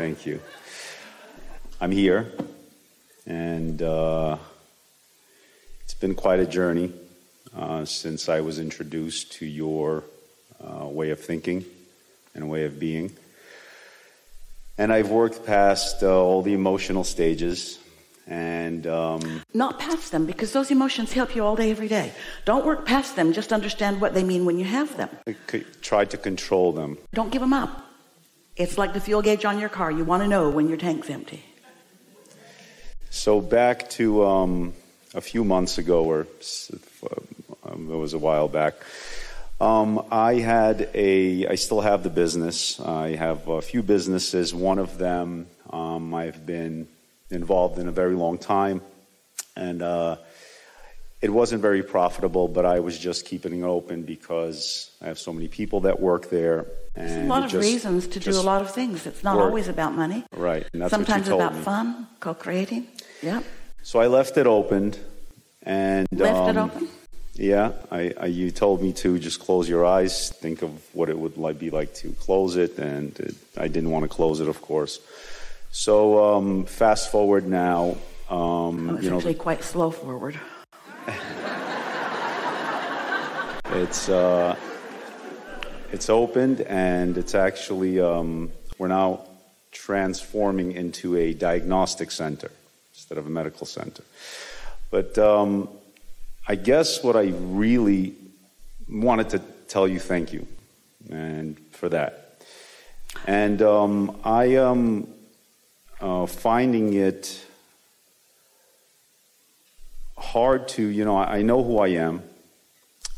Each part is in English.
Thank you. I'm here, and uh, it's been quite a journey uh, since I was introduced to your uh, way of thinking and way of being. And I've worked past uh, all the emotional stages and um, Not past them, because those emotions help you all day, every day. Don't work past them, just understand what they mean when you have them. Tried to control them. Don't give them up. It's like the fuel gauge on your car. You want to know when your tank's empty. So back to um, a few months ago, or um, it was a while back. Um, I had a, I still have the business. I have a few businesses. One of them um, I've been involved in a very long time, and uh, it wasn't very profitable. But I was just keeping it open because I have so many people that work there. And There's a lot of just- reasons to do a lot of things. It's not worked. always about money. Right, and that's what you Sometimes about me. fun, co-creating. Yep. So I left it open and Left it um, open. Yeah, I, I, you told me to just close your eyes, think of what it would like, be like to close it, and it, I didn't want to close it, of course. So um, fast forward now, um, Oh, it's you know, actually quite slow forward. it's uh, it's opened, and it's actually um, we're now transforming into a diagnostic center instead of a medical center. But um, I guess what I really wanted to tell you thank you and for that. And um, I am uh, finding it hard to, you know, I I know who I am.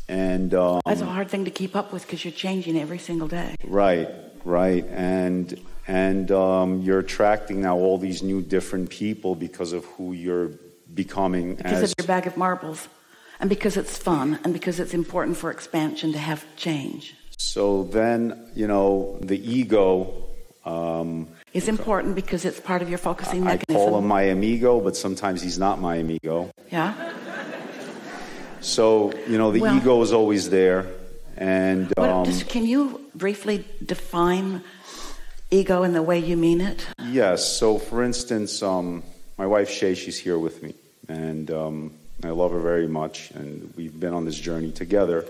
And um, That's a hard thing to keep up with because you're changing every single day. Right, right, and and um, you're attracting now all these new different people because of who you're becoming Because as of your bag of marbles. And because it's fun and because it's important for expansion to have change. so then you know the ego um, It's important because it's part of your focusing I mechanism. call him my amigo but sometimes he's not my amigo yeah? so you know the Well- ego is always there and What, um, just, can you briefly define ego in the way you mean it? Yes. So, for instance, um, my wife Shay, she's here with me, and um, I love her very much, and we've been on this journey together.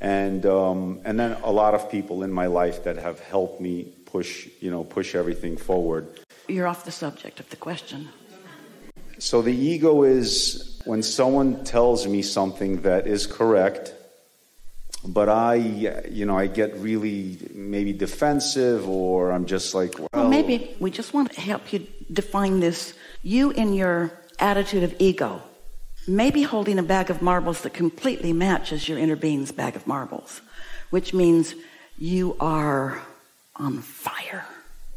And um, and then a lot of people in my life that have helped me push, you know, push everything forward. You're off the subject of the question. So the ego is when someone tells me something that is correct, but I, you know, I get really maybe defensive, or I'm just like, well, Well, maybe we just want to help you define this. You, in your attitude of ego, maybe holding a bag of marbles that completely matches your inner being's bag of marbles, which means you are on fire.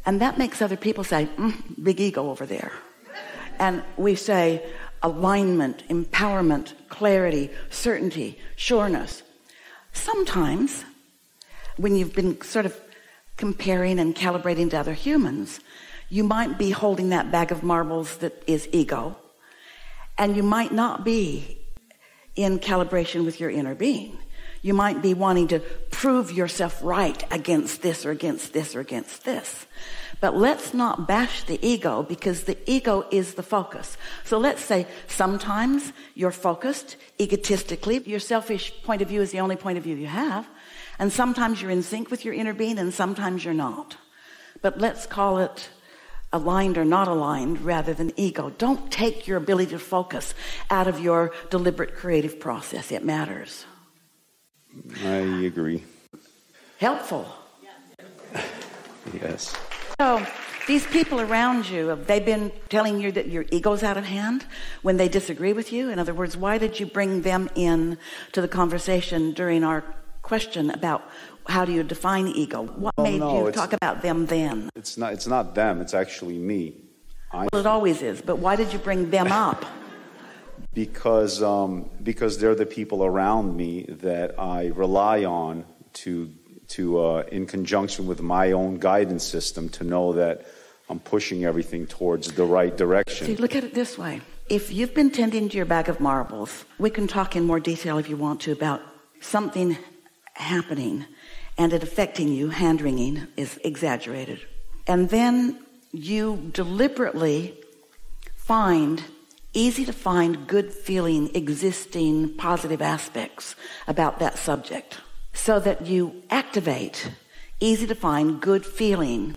And that makes other people say, mm, big ego over there. And we say alignment, empowerment, clarity, certainty, sureness. Sometimes when you've been sort of comparing and calibrating to other humans, you might be holding that bag of marbles that is ego, and you might not be in calibration with your inner being. You might be wanting to prove yourself right against this or against this or against this. But let's not bash the ego because the ego is the focus. So let's say sometimes you're focused egotistically. Your selfish point of view is the only point of view you have. And sometimes you're in sync with your inner being and sometimes you're not. But let's call it aligned or not aligned rather than ego. Don't take your ability to focus out of your deliberate creative process. It matters. I agree. Helpful. Yes. So these people around you, have they been telling you that your ego's out of hand when they disagree with you? In other words, why did you bring them in to the conversation during our question about how do you define ego? What Oh, made no, you talk about them then? It's not. It's not them. It's actually me. I Well, it always is, but why did you bring them up? because um, because they're the people around me that I rely on to to uh, in conjunction with my own guidance system to know that I'm pushing everything towards the right direction. See, look at it this way. If you've been tending to your bag of marbles, we can talk in more detail if you want to about something happening and it affecting you. Hand wringing is exaggerated. And then you deliberately find easy to find good feeling existing positive aspects about that subject so that you activate easy to find good feeling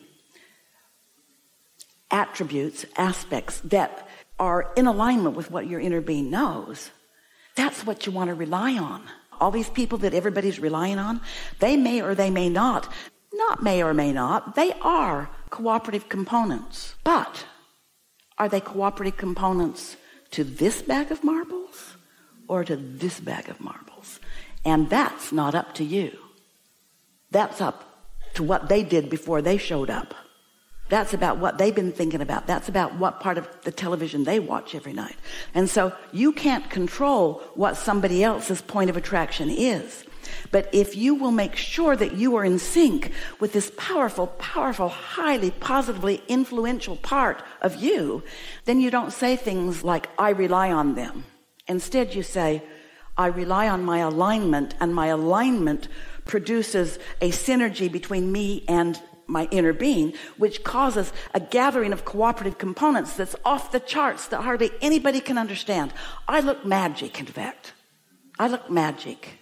attributes aspects that are in alignment with what your inner being knows that's what you want to rely on all these people that everybody's relying on they may or they may not not may or may not they are cooperative components. But are they cooperative components to this bag of marbles or to this bag of marbles? And that's not up to you. That's up to what they did before they showed up that's about what they've been thinking about. That's about what part of the television they watch every night. And so you can't control what somebody else's point of attraction is. But if you will make sure that you are in sync with this powerful, powerful, highly positively influential part of you, then you don't say things like, I rely on them. Instead, you say, I rely on my alignment, and my alignment produces a synergy between me and my inner being, which causes a gathering of cooperative components that's off the charts that hardly anybody can understand. I look magic, in fact. I look magic.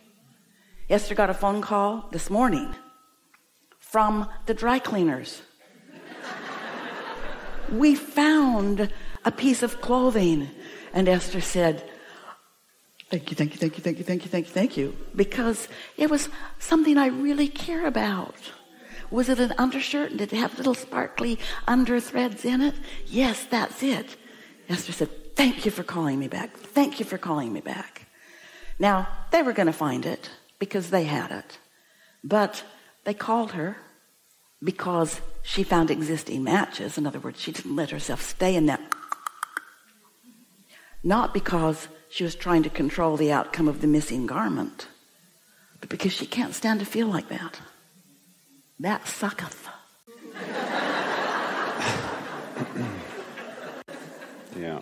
Esther got a phone call this morning from the dry cleaners. we found a piece of clothing. And Esther said, Thank you, thank you, thank you, thank you, thank you, thank you, thank you. Because it was something I really care about. Was it an undershirt? And did it have little sparkly under threads in it? Yes, that's it. Esther said, Thank you for calling me back. Thank you for calling me back. Now, they were going to find it because they had it. But they called her because she found existing matches. In other words, she didn't let herself stay in that. Not because she was trying to control the outcome of the missing garment, but because she can't stand to feel like that. That sucketh. yeah.